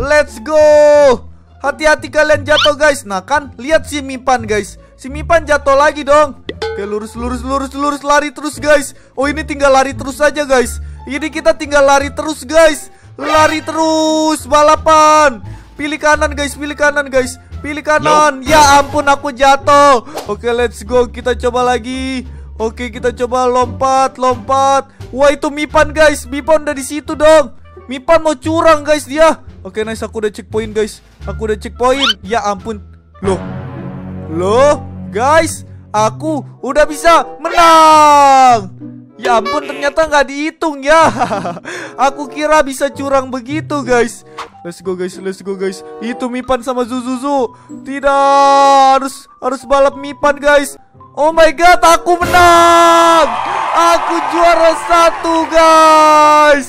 Let's go. Hati-hati kalian jatuh guys. Nah kan, lihat si Mipan guys. Si Mipan jatuh lagi dong. Oke, lurus, lurus, lurus, lurus, lari terus guys. Oh ini tinggal lari terus saja guys. Ini kita tinggal lari terus guys. Lari terus, balapan. Pilih kanan guys, pilih kanan guys. Pilih kanan. Ya ampun, aku jatuh. Oke, let's go. Kita coba lagi. Oke, kita coba lompat, lompat. Wah, itu Mipan guys. Mipan udah di situ dong. Mipan mau curang guys dia. Oke, nice. Aku udah checkpoint guys. Aku udah checkpoint. Ya ampun. Loh. Loh, guys. Aku udah bisa menang. Ya ampun, ternyata nggak dihitung ya. Aku kira bisa curang begitu, guys. Let's go, guys. Let's go, guys. Itu Mipan sama Zuzuzu. Tidak, harus harus balap Mipan, guys. Oh my god, aku menang. Aku juara satu, guys.